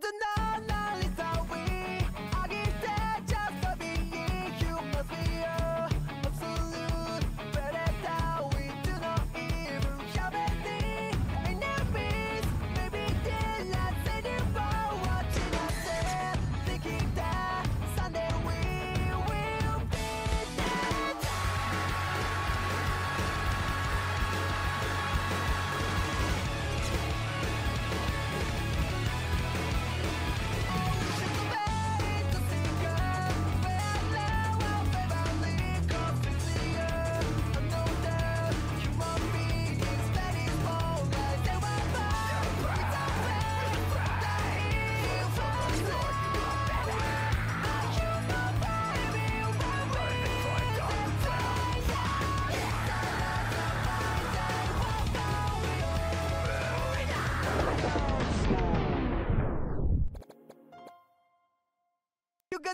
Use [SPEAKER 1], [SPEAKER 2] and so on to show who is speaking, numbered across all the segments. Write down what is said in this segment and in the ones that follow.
[SPEAKER 1] to know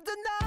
[SPEAKER 1] You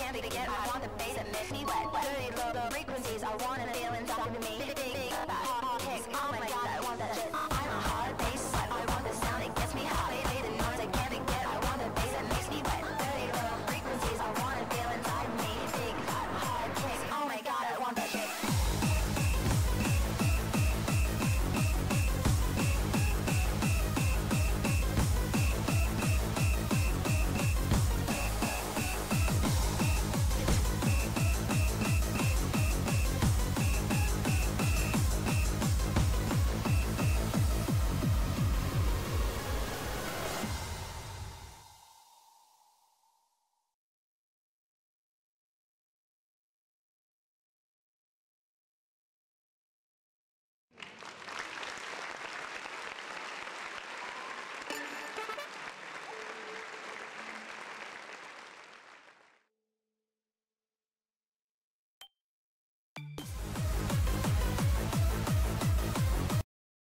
[SPEAKER 1] can't beat again. I want the bass that makes me wet. Dirty low, frequencies. I want a feeling talking to me.